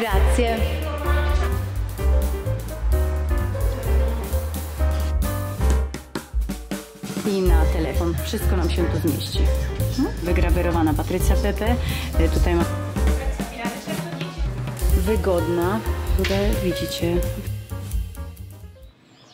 Grazie. I na telefon. Wszystko nam się tu zmieści. Mhm. Wygrawerowana Patrycja Pepe. Y, Tutaj ma wygodna. Tutaj widzicie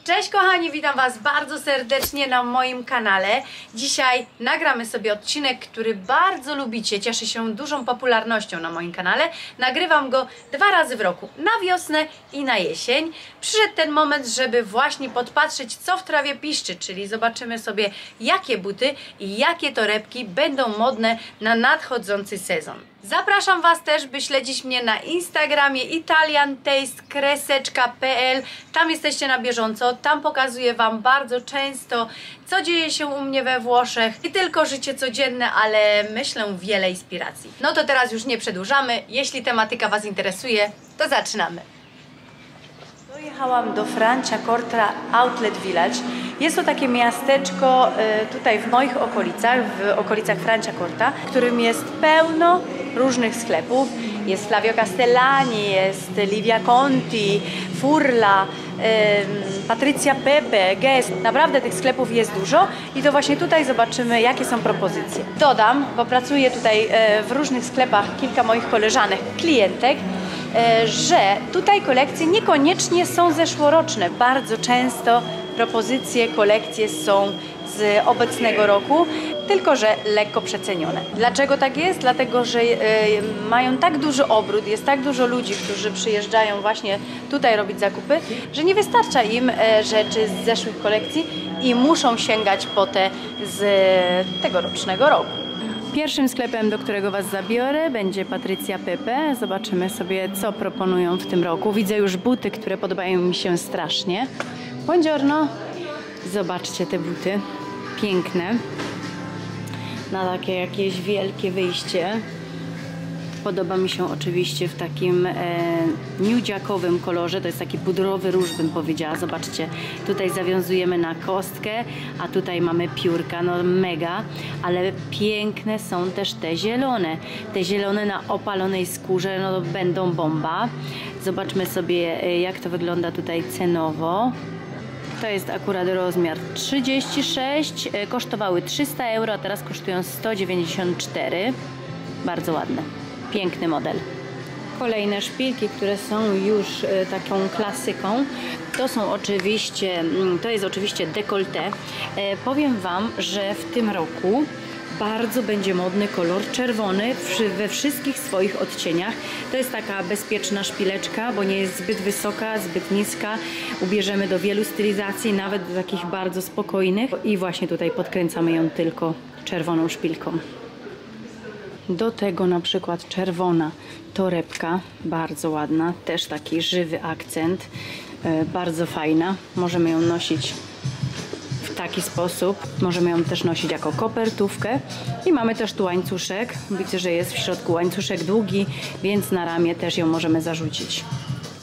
Cześć kochani, witam Was bardzo serdecznie na moim kanale. Dzisiaj nagramy sobie odcinek, który bardzo lubicie, cieszy się dużą popularnością na moim kanale. Nagrywam go dwa razy w roku, na wiosnę i na jesień. Przyszedł ten moment, żeby właśnie podpatrzeć, co w trawie piszczy, czyli zobaczymy sobie, jakie buty i jakie torebki będą modne na nadchodzący sezon. Zapraszam Was też, by śledzić mnie na Instagramie italiantasteskreseczka.pl Tam jesteście na bieżąco, tam pokazuję Wam bardzo często, co dzieje się u mnie we Włoszech. Nie tylko życie codzienne, ale myślę wiele inspiracji. No to teraz już nie przedłużamy. Jeśli tematyka Was interesuje, to zaczynamy. Dojechałam do Francia Cortra Outlet Village. Jest to takie miasteczko y, tutaj w moich okolicach, w okolicach Francia Corta, w którym jest pełno różnych sklepów. Jest Flavio Castellani, jest Livia Conti, Furla, Patrycja Pepe, Guess. Naprawdę tych sklepów jest dużo i to właśnie tutaj zobaczymy, jakie są propozycje. Dodam, bo pracuję tutaj e, w różnych sklepach, kilka moich koleżanek, klientek, że tutaj kolekcje niekoniecznie są zeszłoroczne. Bardzo często propozycje, kolekcje są z obecnego roku, tylko że lekko przecenione. Dlaczego tak jest? Dlatego, że e, mają tak duży obrót, jest tak dużo ludzi, którzy przyjeżdżają właśnie tutaj robić zakupy, że nie wystarcza im e, rzeczy z zeszłych kolekcji i muszą sięgać po te z tegorocznego roku. Pierwszym sklepem, do którego Was zabiorę, będzie Patrycja Pepe. Zobaczymy sobie, co proponują w tym roku. Widzę już buty, które podobają mi się strasznie. Buongiorno! Zobaczcie te buty. Piękne. Na takie jakieś wielkie wyjście. Podoba mi się oczywiście w takim e, kolorze, to jest taki pudrowy róż bym powiedziała, zobaczcie, tutaj zawiązujemy na kostkę, a tutaj mamy piórka, no mega, ale piękne są też te zielone, te zielone na opalonej skórze, no będą bomba. Zobaczmy sobie e, jak to wygląda tutaj cenowo. To jest akurat rozmiar 36, e, kosztowały 300 euro, a teraz kosztują 194. Bardzo ładne. Piękny model. Kolejne szpilki, które są już e, taką klasyką, to są oczywiście, mm, to jest oczywiście dekolté. E, powiem Wam, że w tym roku bardzo będzie modny kolor czerwony we wszystkich swoich odcieniach. To jest taka bezpieczna szpileczka, bo nie jest zbyt wysoka, zbyt niska. Ubierzemy do wielu stylizacji, nawet do takich bardzo spokojnych. I właśnie tutaj podkręcamy ją tylko czerwoną szpilką. Do tego na przykład czerwona torebka, bardzo ładna, też taki żywy akcent, e, bardzo fajna. Możemy ją nosić w taki sposób. Możemy ją też nosić jako kopertówkę. I mamy też tu łańcuszek. Widzę, że jest w środku łańcuszek długi, więc na ramię też ją możemy zarzucić.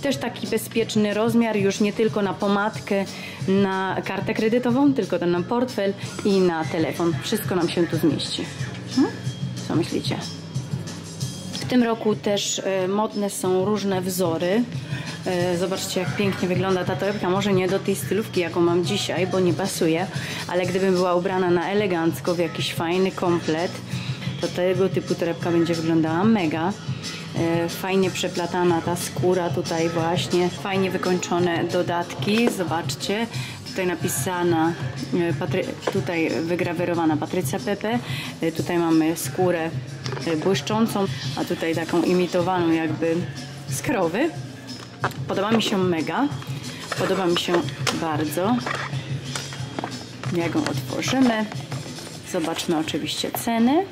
Też taki bezpieczny rozmiar, już nie tylko na pomadkę, na kartę kredytową, tylko na portfel i na telefon. Wszystko nam się tu zmieści. Hmm? Co myślicie? W tym roku też e, modne są różne wzory. E, zobaczcie, jak pięknie wygląda ta torebka. Może nie do tej stylówki, jaką mam dzisiaj, bo nie pasuje, ale gdybym była ubrana na elegancko, w jakiś fajny komplet, to tego typu torebka będzie wyglądała mega. E, fajnie przeplatana ta skóra tutaj właśnie, fajnie wykończone dodatki, zobaczcie, tutaj napisana, e, tutaj wygrawerowana Patrycja Pepe, tutaj mamy skórę błyszczącą, a tutaj taką imitowaną jakby z krowy. Podoba mi się mega. Podoba mi się bardzo. Jak ją otworzymy. Zobaczmy oczywiście ceny.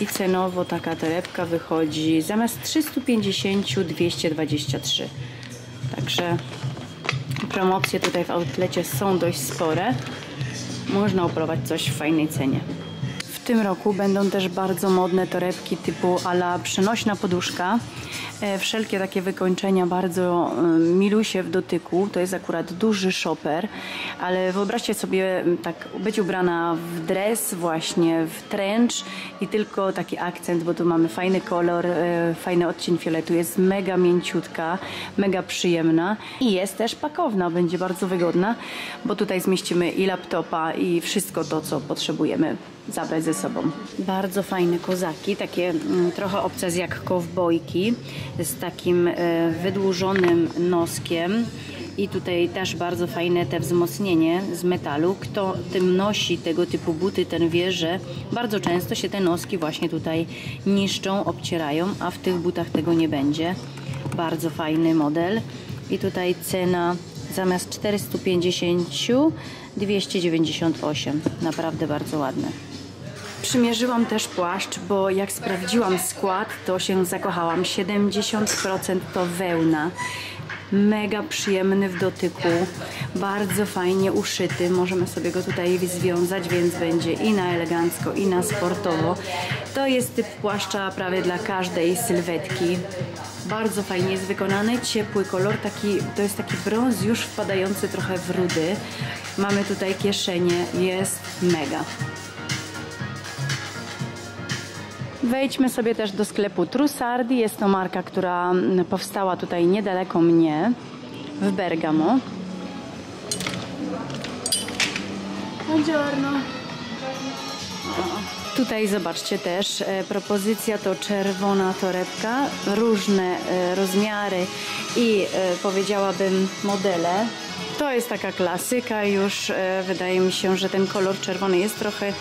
I cenowo taka torebka wychodzi zamiast 350 223. Także promocje tutaj w outlecie są dość spore. Można oprowadzić coś w fajnej cenie. Tym roku będą też bardzo modne torebki typu ala przenośna poduszka. E, Wszelkie takie wykończenia bardzo e, milusie w dotyku. To jest akurat duży shopper, ale wyobraźcie sobie tak być ubrana w dres właśnie, w trench i tylko taki akcent, bo tu mamy fajny kolor, e, fajny odcień fioletu. Jest mega mięciutka, mega przyjemna i jest też pakowna. Będzie bardzo wygodna, bo tutaj zmieścimy i laptopa i wszystko to, co potrzebujemy zabrać ze sobą. Bardzo fajne kozaki, takie mm, trochę obce jak kowbojki, z takim e, wydłużonym noskiem. I tutaj też bardzo fajne te wzmocnienie z metalu. Kto tym nosi tego typu buty, ten wie, że bardzo często się te noski właśnie tutaj niszczą, obcierają, a w tych butach tego nie będzie. Bardzo fajny model. I tutaj cena zamiast 450 298. Naprawdę bardzo ładne. Przymierzyłam też płaszcz, bo jak sprawdziłam skład, to się zakochałam. 70% to wełna. Mega przyjemny w dotyku, bardzo fajnie uszyty. Możemy sobie go tutaj związać, więc będzie i na elegancko, i na sportowo. To jest typ płaszcza prawie dla każdej sylwetki. Bardzo fajnie jest wykonany, ciepły kolor, taki, to jest taki brąz już wpadający trochę w rudy. Mamy tutaj kieszenie, jest mega. Wejdźmy sobie też do sklepu Trussardi. Jest to marka, która mm, powstała tutaj niedaleko mnie, w Bergamo. Buongiorno. Tutaj zobaczcie też, e, propozycja to czerwona torebka, różne e, rozmiary i e, powiedziałabym modele. To jest taka klasyka już, e, wydaje mi się, że ten kolor czerwony jest trochę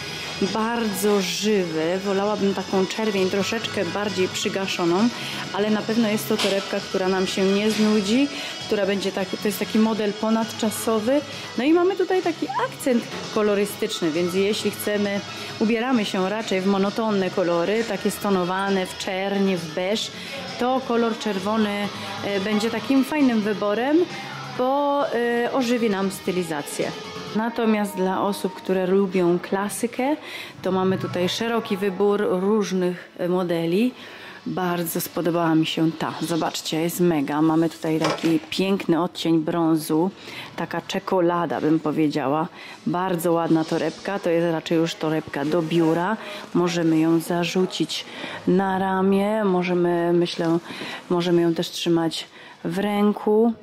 bardzo żywy. Wolałabym taką czerwień troszeczkę bardziej przygaszoną, ale na pewno jest to torebka, która nam się nie znudzi, która będzie tak, to jest taki model ponadczasowy. No i mamy tutaj taki akcent kolorystyczny, więc jeśli chcemy, ubieramy się raczej w monotonne kolory, takie stonowane w czernie, w beż, to kolor czerwony e, będzie takim fajnym wyborem, bo y, ożywi nam stylizację. Natomiast dla osób, które lubią klasykę, to mamy tutaj szeroki wybór różnych y, modeli. Bardzo spodobała mi się ta. Zobaczcie, jest mega. Mamy tutaj taki piękny odcień brązu. Taka czekolada bym powiedziała. Bardzo ładna torebka. To jest raczej już torebka do biura. Możemy ją zarzucić na ramię. Możemy, myślę, możemy ją też trzymać w ręku.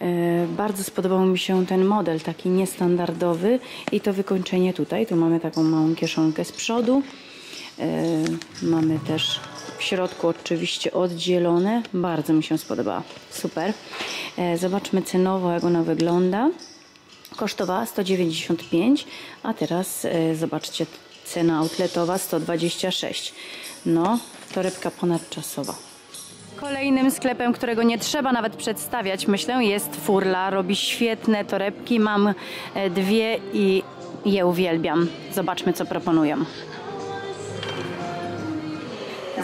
E, Bardzo spodobał mi się ten model, taki niestandardowy i to wykończenie tutaj. Tu mamy taką małą kieszonkę z przodu. E, Mamy też w środku oczywiście oddzielone. Bardzo mi się spodobała. Super. E, Zobaczmy cenowo, jak ona wygląda. Kosztowała 195, a teraz zobaczcie, cena outletowa 126. No, torebka ponadczasowa. Kolejnym sklepem, którego nie trzeba nawet przedstawiać, myślę, jest Furla. Robi świetne torebki. Mam e, dwie i je uwielbiam. Zobaczmy, co proponują.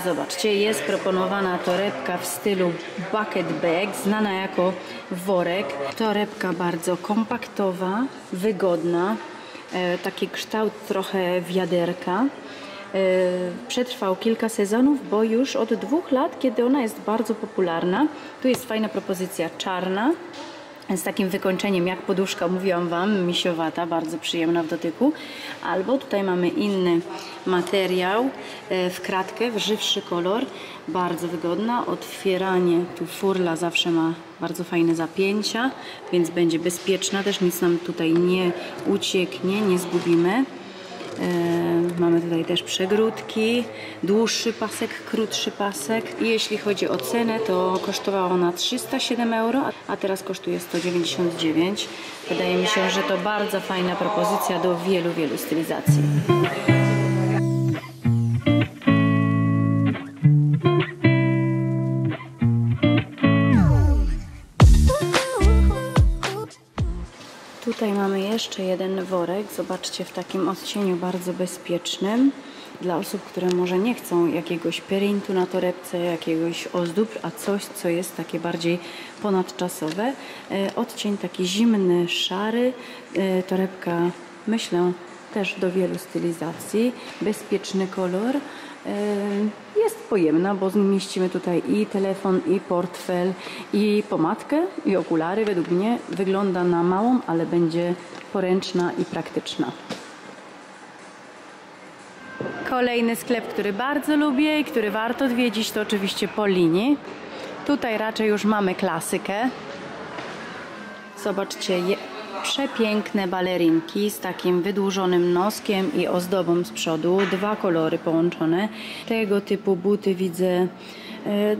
Zobaczcie, jest proponowana torebka w stylu bucket bag, znana jako worek. Torebka bardzo kompaktowa, wygodna, e, taki kształt trochę wiaderka. E, Przetrwał kilka sezonów, bo już od dwóch lat, kiedy ona jest bardzo popularna. Tu jest fajna propozycja czarna, z takim wykończeniem jak poduszka, mówiłam Wam, misiowata, bardzo przyjemna w dotyku. Albo tutaj mamy inny materiał e, w kratkę, w żywszy kolor, bardzo wygodna. Otwieranie, tu furla zawsze ma bardzo fajne zapięcia, więc będzie bezpieczna, też nic nam tutaj nie ucieknie, nie zgubimy. E, Mamy tutaj też przegródki, dłuższy pasek, krótszy pasek. Jeśli chodzi o cenę, to kosztowała ona 307 euro, a teraz kosztuje 199. Wydaje mi się, że to bardzo fajna propozycja do wielu, wielu stylizacji. Jeszcze jeden worek. Zobaczcie, w takim odcieniu bardzo bezpiecznym. Dla osób, które może nie chcą jakiegoś perintu na torebce, jakiegoś ozdób, a coś, co jest takie bardziej ponadczasowe. E, Odcień taki zimny, szary. E, Torebka, myślę, też do wielu stylizacji. Bezpieczny kolor. E, Jest pojemna, bo zmieścimy tutaj i telefon, i portfel, i pomadkę, i okulary. Według mnie wygląda na małą, ale będzie poręczna i praktyczna. Kolejny sklep, który bardzo lubię i który warto odwiedzić, to oczywiście Polini. Tutaj raczej już mamy klasykę. Zobaczcie, przepiękne balerinki z takim wydłużonym noskiem i ozdobą z przodu. Dwa kolory połączone. Tego typu buty widzę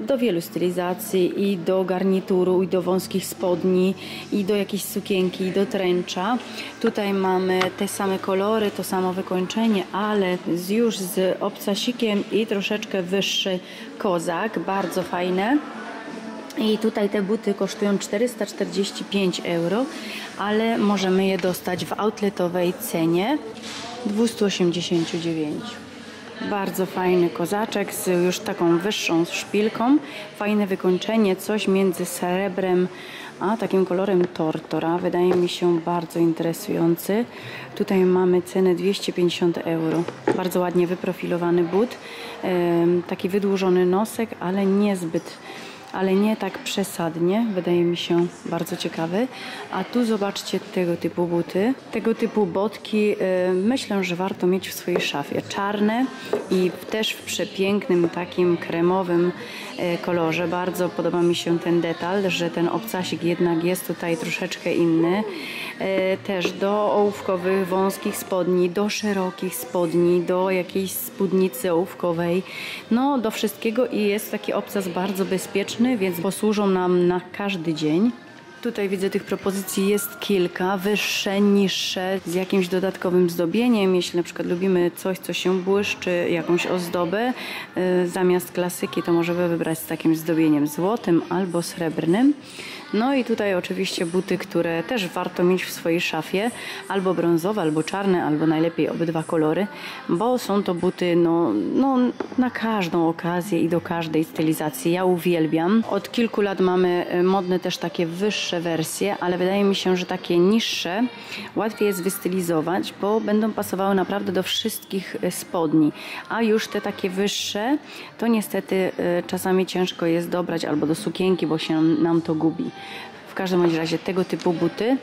do wielu stylizacji i do garnituru, i do wąskich spodni, i do jakiejś sukienki, i do tręcza. Tutaj mamy te same kolory, to samo wykończenie, ale już z obcasikiem i troszeczkę wyższy kozak. Bardzo fajne. I tutaj te buty kosztują 445 euro, ale możemy je dostać w outletowej cenie 289. Bardzo fajny kozaczek z już taką wyższą szpilką. Fajne wykończenie, coś między srebrem a takim kolorem tortora. Wydaje mi się bardzo interesujący. Tutaj mamy cenę 250 euro. Bardzo ładnie wyprofilowany but. Taki wydłużony nosek, ale niezbyt ale nie tak przesadnie, wydaje mi się bardzo ciekawy. A tu zobaczcie tego typu buty, tego typu botki y, myślę, że warto mieć w swojej szafie. Czarne i też w przepięknym takim kremowym y, kolorze. Bardzo podoba mi się ten detal, że ten obcasik jednak jest tutaj troszeczkę inny. Y, też do ołówkowych, wąskich spodni, do szerokich spodni, do jakiejś spódnicy ołówkowej, no do wszystkiego i jest taki obcas bardzo bezpieczny więc posłużą nam na każdy dzień. Tutaj widzę tych propozycji jest kilka, wyższe, niższe, z jakimś dodatkowym zdobieniem. Jeśli na przykład lubimy coś, co się błyszczy, jakąś ozdobę, yy, zamiast klasyki, to możemy wybrać z takim zdobieniem złotym albo srebrnym. No i tutaj oczywiście buty, które też warto mieć w swojej szafie, albo brązowe, albo czarne, albo najlepiej obydwa kolory, bo są to buty no, no, na każdą okazję i do każdej stylizacji. Ja uwielbiam. Od kilku lat mamy y, modne też takie wyższe wersje, ale wydaje mi się, że takie niższe łatwiej jest wystylizować, bo będą pasowały naprawdę do wszystkich y, spodni. A już te takie wyższe, to niestety y, czasami ciężko jest dobrać albo do sukienki, bo się nam to gubi. W każdym razie tego typu buty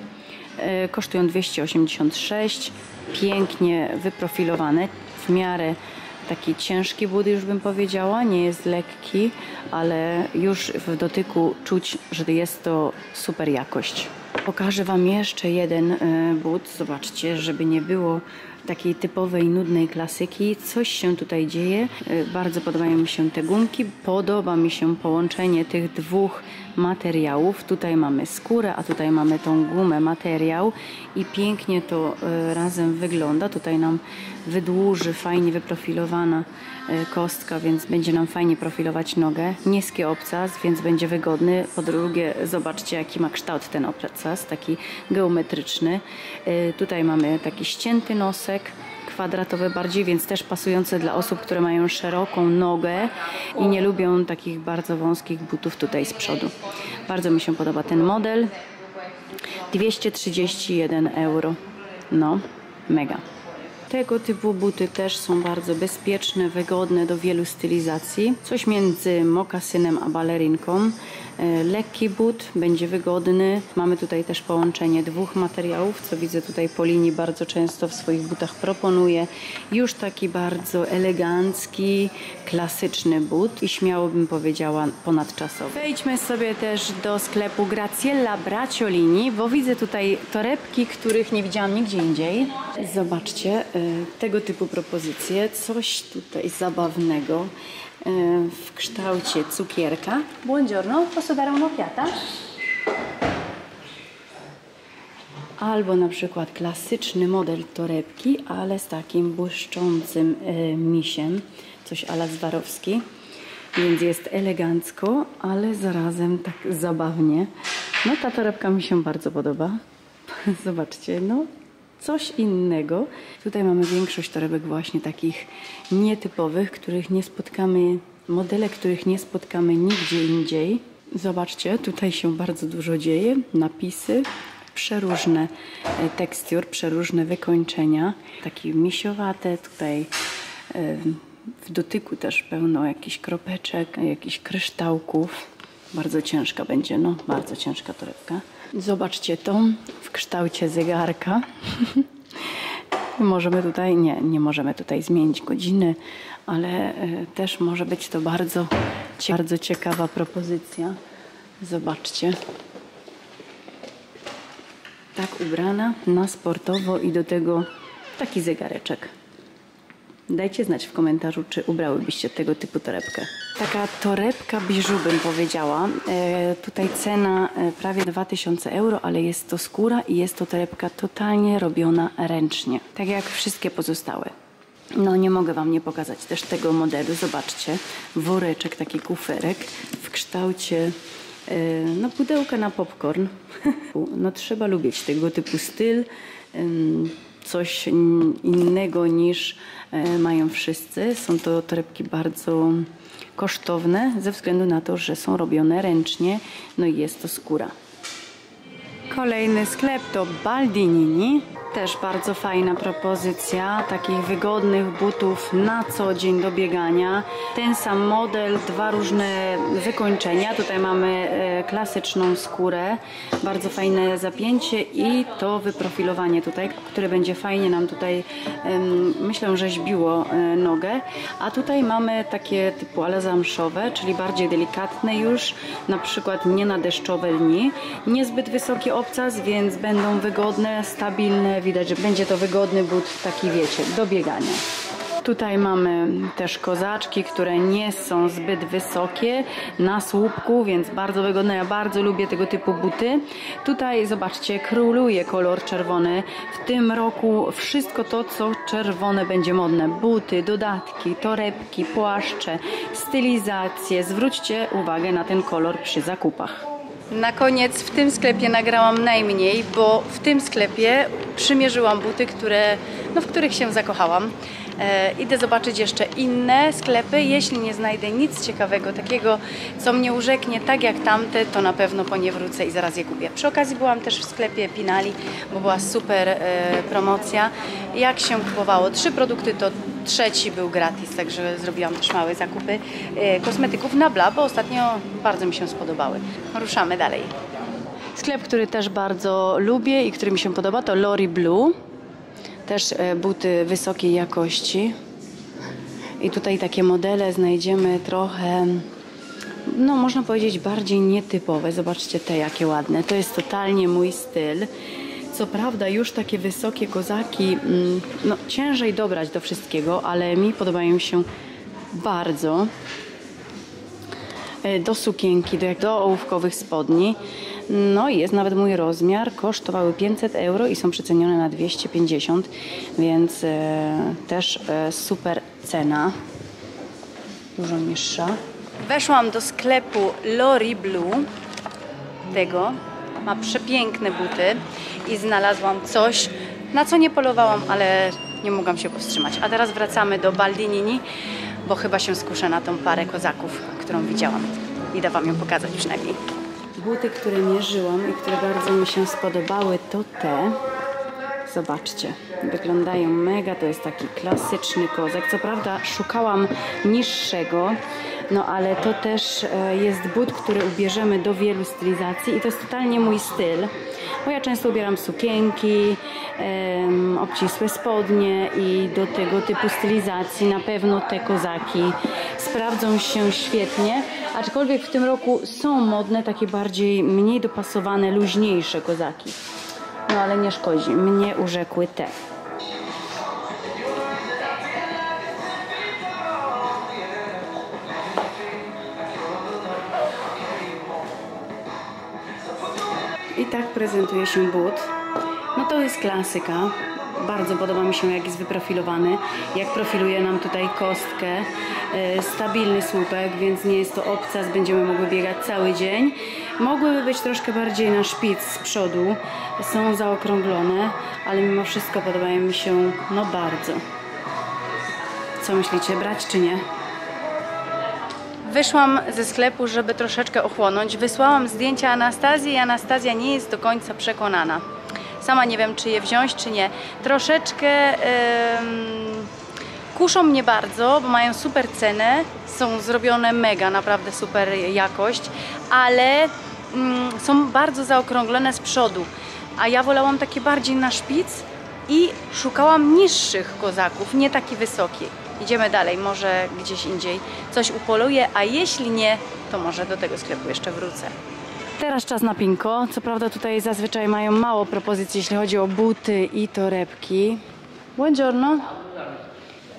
e, kosztują 286, pięknie wyprofilowane, w miarę taki ciężki but już bym powiedziała, nie jest lekki, ale już w dotyku czuć, że jest to super jakość. Pokażę Wam jeszcze jeden e, but, zobaczcie, żeby nie było takiej typowej, nudnej klasyki. Coś się tutaj dzieje. E, bardzo podobają mi się te gumki. Podoba mi się połączenie tych dwóch materiałów. Tutaj mamy skórę, a tutaj mamy tą gumę, materiał i pięknie to e, razem wygląda. Tutaj nam wydłuży fajnie wyprofilowana e, kostka, więc będzie nam fajnie profilować nogę. Niski obcas, więc będzie wygodny. Po drugie, zobaczcie jaki ma kształt ten obcas, taki geometryczny. Tutaj mamy taki ścięty nosek, kwadratowe bardziej, więc też pasujące dla osób, które mają szeroką nogę i nie lubią takich bardzo wąskich butów tutaj z przodu. Bardzo mi się podoba ten model. 231 euro. No, mega. Tego typu buty też są bardzo bezpieczne, wygodne do wielu stylizacji. Coś między mokasynem a balerinką. E, lekki but, będzie wygodny. Mamy tutaj też połączenie dwóch materiałów, co widzę tutaj Polini bardzo często w swoich butach proponuje. Już taki bardzo elegancki, klasyczny but i śmiało bym powiedziała ponadczasowy. Wejdźmy sobie też do sklepu Graciella Braciolini, bo widzę tutaj torebki, których nie widziałam nigdzie indziej. Zobaczcie, e, tego typu propozycje, coś tutaj zabawnego e, w kształcie cukierka. Buongiorno, posso dare un'occhiata? Albo na przykład klasyczny model torebki, ale z takim błyszczącym e, misiem, coś ala Zwarowski. Więc jest elegancko, ale zarazem tak zabawnie. No ta torebka mi się bardzo podoba. Zobaczcie, no coś innego. Tutaj mamy większość torebek właśnie takich nietypowych, których nie spotkamy, modele, których nie spotkamy nigdzie indziej. Zobaczcie, tutaj się bardzo dużo dzieje, napisy, przeróżne e, tekstur, przeróżne wykończenia, takie misiowate, tutaj w dotyku też pełno jakichś kropeczek, jakichś kryształków. Bardzo ciężka będzie, no bardzo ciężka torebka. Zobaczcie to w kształcie zegarka. możemy tutaj, nie, nie możemy tutaj zmienić godziny, ale e, też może być to bardzo, bardzo ciekawa propozycja. Zobaczcie. Tak ubrana na sportowo i do tego taki zegareczek. Dajcie znać w komentarzu, czy ubrałybyście tego typu torebkę. Taka torebka biżu bym powiedziała. E, tutaj cena e, prawie 2000 euro, ale jest to skóra i jest to torebka totalnie robiona ręcznie. Tak jak wszystkie pozostałe. No nie mogę Wam nie pokazać też tego modelu. Zobaczcie, woreczek, taki kuferek w kształcie e, no pudełka na popcorn. No trzeba lubić tego typu styl. Coś innego niż E, mają wszyscy. Są to torebki bardzo kosztowne ze względu na to, że są robione ręcznie, no i jest to skóra. Kolejny sklep to Baldinini. Też bardzo fajna propozycja takich wygodnych butów na co dzień do biegania. Ten sam model, dwa różne wykończenia. Tutaj mamy e, klasyczną skórę, bardzo fajne zapięcie i to wyprofilowanie tutaj, które będzie fajnie nam tutaj, myślę, rzeźbiło e, nogę. A tutaj mamy takie typu ale zamszowe, czyli bardziej delikatne już, na przykład nie na deszczowe dni. Niezbyt wysoki obcas, więc będą wygodne, stabilne, widać, że będzie to wygodny but, taki wiecie, do biegania. Tutaj mamy też kozaczki, które nie są zbyt wysokie na słupku, więc bardzo wygodne. Ja bardzo lubię tego typu buty. Tutaj zobaczcie, króluje kolor czerwony. W tym roku wszystko to, co czerwone będzie modne. Buty, dodatki, torebki, płaszcze, stylizacje. Zwróćcie uwagę na ten kolor przy zakupach. Na koniec w tym sklepie nagrałam najmniej, bo w tym sklepie przymierzyłam buty, które, no, w których się zakochałam. E, idę zobaczyć jeszcze inne sklepy. Jeśli nie znajdę nic ciekawego, takiego, co mnie urzeknie tak jak tamte, to na pewno po nie wrócę i zaraz je kupię. Przy okazji byłam też w sklepie Pinali, bo była super e, promocja. Jak się kupowało trzy produkty, to trzeci był gratis, także zrobiłam też małe zakupy e, kosmetyków na Bla, bo ostatnio bardzo mi się spodobały. Ruszamy dalej. Sklep, który też bardzo lubię i który mi się podoba, to Lori Blue. Też e, buty wysokiej jakości. I tutaj takie modele znajdziemy trochę, no można powiedzieć bardziej nietypowe. Zobaczcie te jakie ładne. To jest totalnie mój styl. Co prawda już takie wysokie kozaki, mm, no ciężej dobrać do wszystkiego, ale mi podobają się bardzo. E, do sukienki, do, do ołówkowych spodni. No i jest nawet mój rozmiar. Kosztowały 500 euro i są przecenione na 250, więc e, też e, super cena. Dużo niższa. Weszłam do sklepu Lori Blue. Tego. Ma przepiękne buty i znalazłam coś, na co nie polowałam, ale nie mogłam się powstrzymać. A teraz wracamy do Baldinini, bo chyba się skuszę na tą parę kozaków, którą widziałam. Idę Wam ją pokazać przynajmniej. Buty, które mierzyłam i które bardzo mi się spodobały, to te. Zobaczcie, wyglądają mega, to jest taki klasyczny kozak. Co prawda szukałam niższego, no ale to też e, jest but, który ubierzemy do wielu stylizacji i to jest totalnie mój styl, bo ja często ubieram sukienki, obcisłe spodnie i do tego typu stylizacji na pewno te kozaki sprawdzą się świetnie, aczkolwiek w tym roku są modne takie bardziej mniej dopasowane, luźniejsze kozaki. No ale nie szkodzi, mnie urzekły te. I tak prezentuje się but. No to jest klasyka. Bardzo podoba mi się jak jest wyprofilowany, jak profiluje nam tutaj kostkę. E, stabilny słupek, więc nie jest to obcas, będziemy mogły biegać cały dzień. Mogłyby być troszkę bardziej na szpic z przodu, są zaokrąglone, ale mimo wszystko podobają mi się no bardzo. Co myślicie, brać czy nie? Wyszłam ze sklepu, żeby troszeczkę ochłonąć. Wysłałam zdjęcia Anastazji i Anastazja nie jest do końca przekonana. Sama nie wiem, czy je wziąć, czy nie. Troszeczkę... Kuszą mnie bardzo, bo mają super cenę, są zrobione mega, naprawdę super jakość, ale mm, są bardzo zaokrąglone z przodu, a ja wolałam takie bardziej na szpic i szukałam niższych kozaków, nie taki wysoki. Idziemy dalej, może gdzieś indziej coś upoluję, a jeśli nie, to może do tego sklepu jeszcze wrócę. Teraz czas na pinko. Co prawda tutaj zazwyczaj mają mało propozycji, jeśli chodzi o buty i torebki. Buongiorno.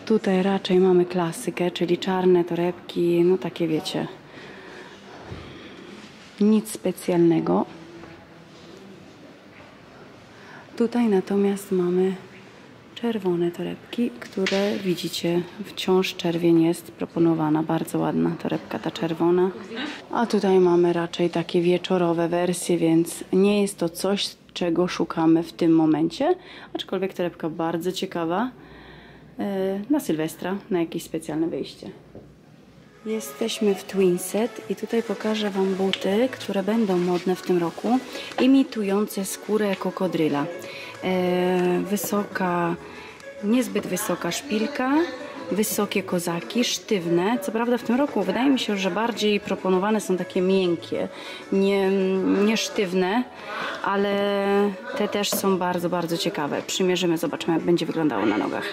Tutaj raczej mamy klasykę, czyli czarne torebki, no takie wiecie. Nic specjalnego. Tutaj natomiast mamy czerwone torebki, które widzicie, wciąż czerwień jest proponowana. Bardzo ładna torebka ta czerwona. A tutaj mamy raczej takie wieczorowe wersje, więc nie jest to coś, czego szukamy w tym momencie. Aczkolwiek torebka bardzo ciekawa e, na Sylwestra, na jakieś specjalne wyjście. Jesteśmy w Twinset i tutaj pokażę Wam buty, które będą modne w tym roku, imitujące skórę kokodryla. E, wysoka, niezbyt wysoka szpilka, wysokie kozaki, sztywne. Co prawda w tym roku wydaje mi się, że bardziej proponowane są takie miękkie, nie, nie sztywne, ale te też są bardzo, bardzo ciekawe. Przymierzymy, zobaczymy jak będzie wyglądało na nogach.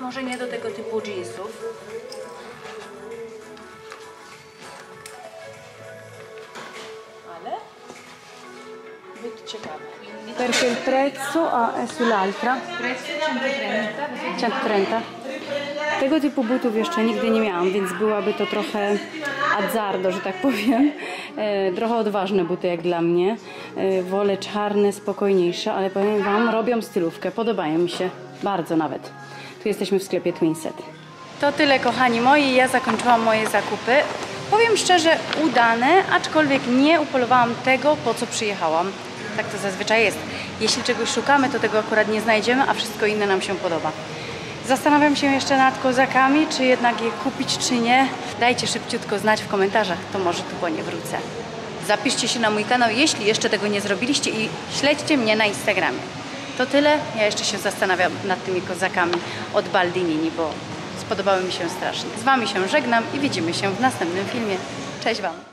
Może nie do tego typu jeansów. Prezzo ah, è sull'altra? 130. Tego typu butów jeszcze nigdy nie miałam, więc byłaby to trochę azzardo, że tak powiem. E, trochę odważne buty jak dla mnie. E, wolę czarne, spokojniejsze, ale powiem Wam, robią stylówkę. Podobają mi się bardzo nawet. Tu jesteśmy w sklepie Twinset. To tyle kochani moi, ja zakończyłam moje zakupy. Powiem szczerze, udane, aczkolwiek nie upolowałam tego, po co przyjechałam. Tak to zazwyczaj jest. Jeśli czegoś szukamy, to tego akurat nie znajdziemy, a wszystko inne nam się podoba. Zastanawiam się jeszcze nad kozakami, czy jednak je kupić, czy nie. Dajcie szybciutko znać w komentarzach, to może tu po nie wrócę. Zapiszcie się na mój kanał, jeśli jeszcze tego nie zrobiliście i śledźcie mnie na Instagramie. To tyle. Ja jeszcze się zastanawiam nad tymi kozakami od Baldinini, bo spodobały mi się strasznie. Z Wami się żegnam i widzimy się w następnym filmie. Cześć Wam!